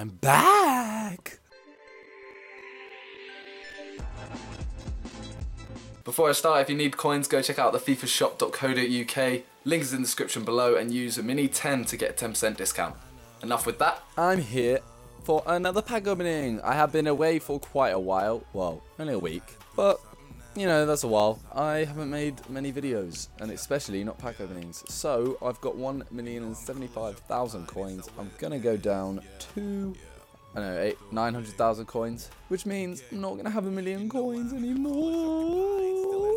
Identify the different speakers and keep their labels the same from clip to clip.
Speaker 1: I'm back. Before I start, if you need coins, go check out the FIFAshop.co.uk. Link is in the description below and use Mini10 to get a 10% discount. Enough with that. I'm here for another pack opening. I have been away for quite a while. Well, only a week. But, you know, that's a while. I haven't made many videos, and especially not pack openings. So, I've got 1,075,000 coins. I'm going to go down to I know, eight, 900,000 coins, which means I'm not going to have a million coins anymore.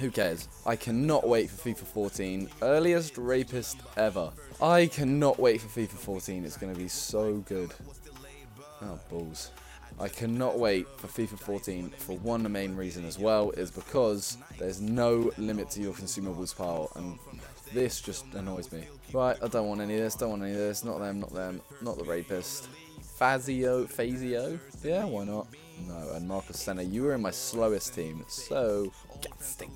Speaker 1: Who cares? I cannot wait for FIFA 14. Earliest rapist ever. I cannot wait for FIFA 14. It's going to be so good. Oh, balls. I cannot wait for FIFA 14 for one main reason as well, is because there's no limit to your consumables pile, and this just annoys me. Right, I don't want any of this, don't want any of this, not them, not them, not the rapist. Fazio, Fazio? Yeah, why not? No, and Marcos Senna, you were in my slowest team, so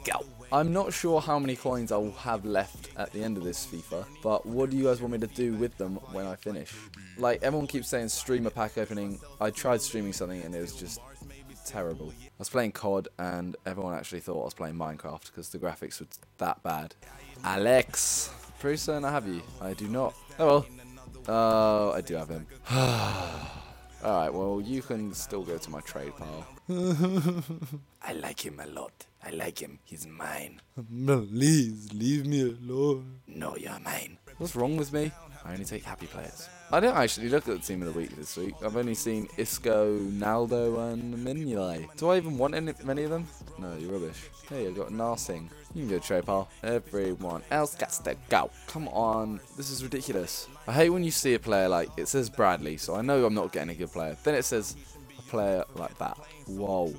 Speaker 1: go. I'm not sure how many coins I will have left at the end of this FIFA, but what do you guys want me to do with them when I finish? Like, everyone keeps saying stream a pack opening. I tried streaming something and it was just terrible. I was playing COD and everyone actually thought I was playing Minecraft because the graphics were that bad. Alex! Pretty certain I have you. I do not. Oh well. Oh, I do have him. Alright, well, you can still go to my trade pile. I like him a lot. I like him. He's mine. Please, leave me alone. No, you're mine. What's wrong with me? I only take happy players. I don't actually look at the team of the week this week. I've only seen Isco, Naldo, and Mignolet. Do I even want any, many of them? No, you're rubbish. Hey, I've got Narsingh. You can go trade pal. Everyone else gets to go. Come on. This is ridiculous. I hate when you see a player like, it says Bradley, so I know I'm not getting a good player. Then it says a player like that. Whoa.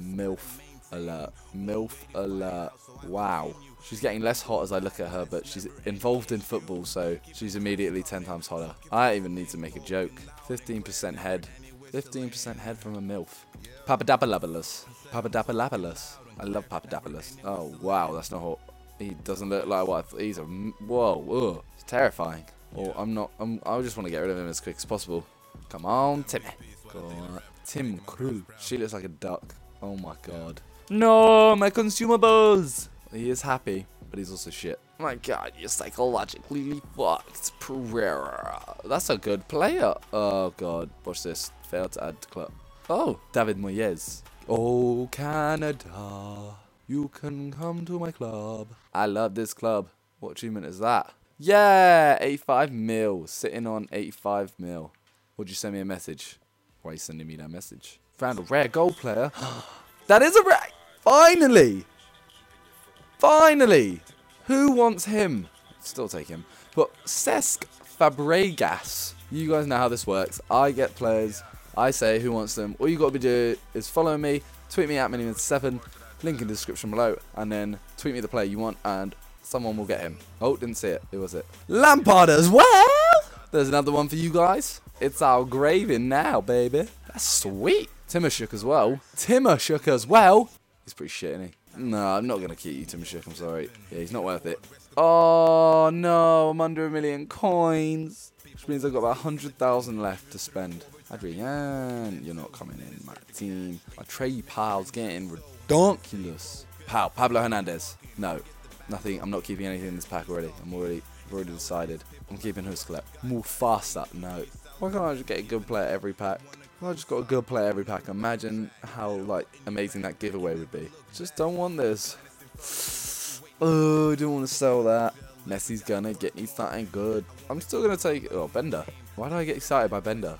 Speaker 1: MILF alert. MILF alert. Wow. She's getting less hot as I look at her, but she's involved in football, so she's immediately 10 times hotter. I even need to make a joke. 15% head. 15% head from a MILF. Papadapalapalus. Papadapalapalus. I love Papadapalus. Oh, wow, that's not hot. He doesn't look like what I thought. He's a... Whoa, ugh. It's terrifying. Well, I'm not... I'm, I just want to get rid of him as quick as possible. Come on, Timmy. Go on. Tim Krul. She looks like a duck. Oh my god. No, my consumables! He is happy, but he's also shit. My god, you're psychologically fucked, Pereira. That's a good player. Oh god, watch this. Failed to add to club. Oh, David Moyes. Oh, Canada, you can come to my club. I love this club. What achievement is that? Yeah, 85 mil. Sitting on 85 mil. Would you send me a message? Why are you sending me that message? Found a rare gold player. that is a rare. Finally! Finally! Who wants him? Still take him. But Cesc Fabregas. You guys know how this works. I get players. I say who wants them. All you got to do is follow me, tweet me at minimum7, link in the description below, and then tweet me the player you want, and someone will get him. Oh, didn't see it. Who was it? Lampard as well! There's another one for you guys. It's our gravy now, baby. That's sweet. Tymoshchuk as well. Tymoshchuk as well. He's pretty shit, isn't he? No, I'm not going to keep you, Tymoshchuk. I'm sorry. Yeah, he's not worth it. Oh, no. I'm under a million coins. Which means I've got about 100,000 left to spend. Adrian, you're not coming in my team. My trade pile's getting ridiculous. Pal, Pablo Hernandez. No, nothing. I'm not keeping anything in this pack already. I'm already, I've already decided. I'm keeping Husklepp. Mufasa. No. Why can't I just get a good player every pack? I just got a good player every pack. Imagine how like amazing that giveaway would be. Just don't want this. Oh, I don't want to sell that. Messi's gonna get me something good. I'm still gonna take oh Bender. Why do I get excited by Bender?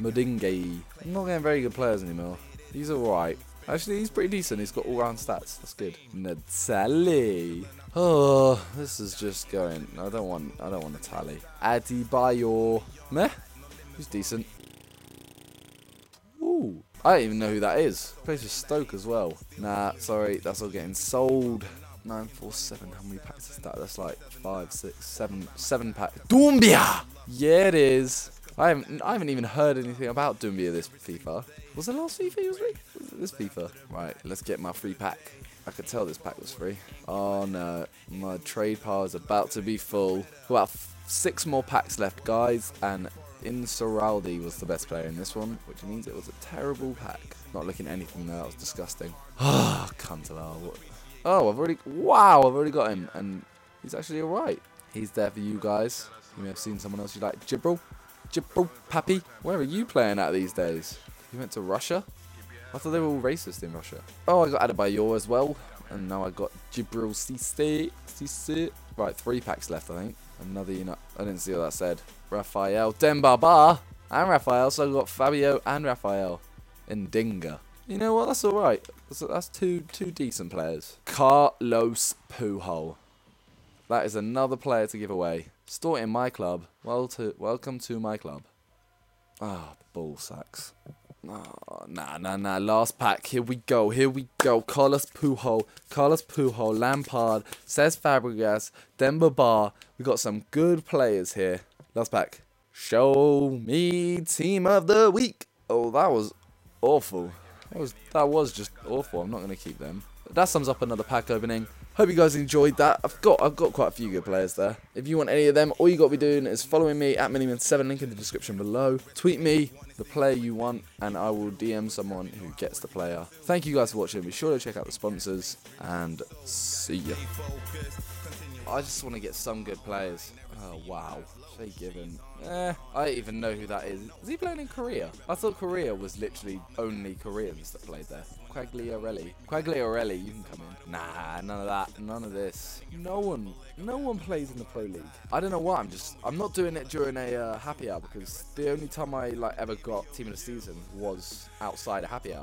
Speaker 1: Modinge. I'm not getting very good players anymore. He's alright. Actually, he's pretty decent. He's got all-round stats. That's good. Natsali. Oh, this is just going. I don't want. I don't want a tally. Adebayor. Meh. He's decent. I don't even know who that is. Plays for Stoke as well. Nah, sorry. That's all getting sold. 947. How many packs is that? That's like five, six, seven, seven packs. Doumbia! Yeah, it is. I haven't, I haven't even heard anything about Doumbia this FIFA. Was the last FIFA was? It this FIFA? Right, let's get my free pack. I could tell this pack was free. Oh no, my trade pile is about to be full. About six more packs left, guys, and Insuraldi was the best player in this one, which means it was a terrible pack. Not looking at anything there, that was disgusting. Ah, Cantala. Oh, I've already. Wow, I've already got him, and he's actually alright. He's there for you guys. You may have seen someone else you like. Djibril? Djibril Pappy? Where are you playing at these days? You went to Russia? I thought they were all racist in Russia. Oh, I got Adebayor as well. And now I got Djibril Cisse. Cisse. Right, three packs left, I think. Another, know, I didn't see what that said. Rafael Demba Ba and Rafael. So I got Fabio and Rafael in Dinga. You know what? That's all right. That's, that's two two decent players. Carlos Puyol. That is another player to give away. Store in my club. Well to welcome to my club. Ah, ball sacks. Oh, nah, nah, nah. Last pack. Here we go. Here we go. Carlos Puyol. Carlos Puyol. Lampard. Cesc Fabregas. Demba Ba. We got some good players here. Last back. Show me team of the week. Oh, that was awful. That was that was just awful. I'm not going to keep them. That sums up another pack opening. Hope you guys enjoyed that. I've got I've got quite a few good players there. If you want any of them, all you got to be doing is following me at Miniman7, link in the description below. Tweet me the player you want, and I will DM someone who gets the player. Thank you guys for watching. Be sure to check out the sponsors, and see ya. I just want to get some good players. Oh wow, Shay Given. Eh, I don't even know who that is. Is he playing in Korea? I thought Korea was literally only Koreans that played there. Quagliarella. Quagliarella, you can come in. Nah, none of that. None of this. No one, no one plays in the Pro League. I don't know why. I'm just, I'm not doing it during a uh, happy hour because the only time I like ever got team of the season was outside a happy hour.